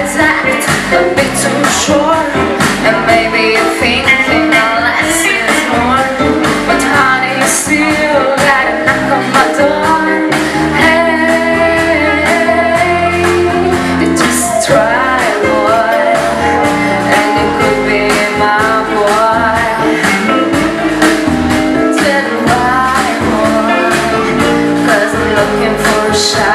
Exact, a bit too short And maybe you're thinking less is more. But honey, you still got a knock on my door. Hey, just try, boy And you could be my boy. Tell me why, boy Cause I'm looking for a shot.